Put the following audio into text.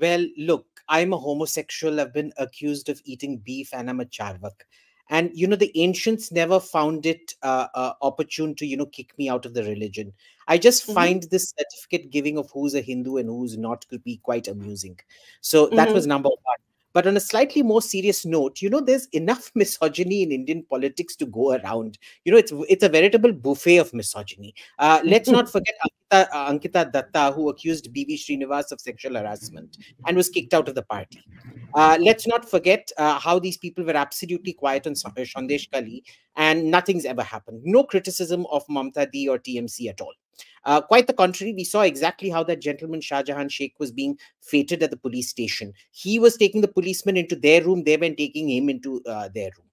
Well, look, I'm a homosexual. I've been accused of eating beef and I'm a charvak. And, you know, the ancients never found it uh, uh, opportune to, you know, kick me out of the religion. I just Mhm. find this certificate giving of who's a Hindu and who's not could be quite amusing. So that was Mhm. number one. But on a slightly more serious note, you know, there's enough misogyny in Indian politics to go around. You know, it's it's a veritable buffet of misogyny. Uh, let's not forget Ankita, uh, Ankita Dutta, who accused BV Srinivas of sexual harassment and was kicked out of the party. Uh, let's not forget uh, how these people were absolutely quiet on Sandeshkhali and nothing's ever happened. No criticism of Mamta Di or TMC at all. Uh, quite the contrary, we saw exactly how that gentleman Shah Jahan Sheikh was being feted at the police station. He was taking the policemen into their room, they were taking him into uh, their room.